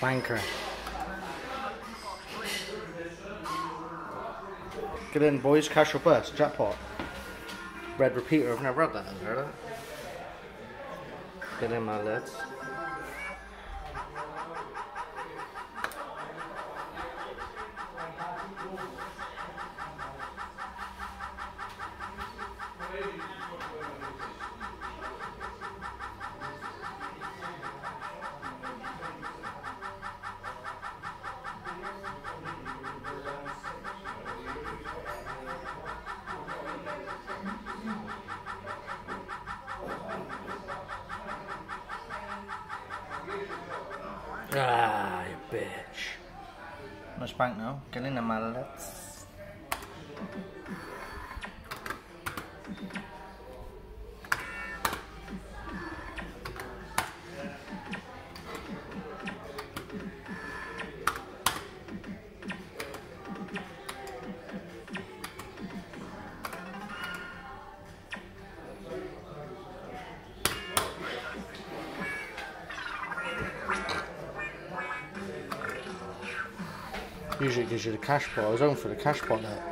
Wanker. Get in, boys. Cash or bust. Jackpot. Red repeater. I've never had that. Heard? Get in, my lads. Ah, you bitch. Much bank now. Get in the my Usually it gives you the cash pot. I was hoping for the cash pot there.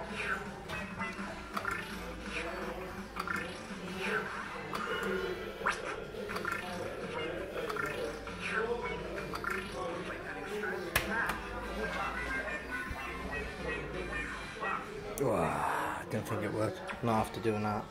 Ah, wow, didn't think it would. Not after doing that.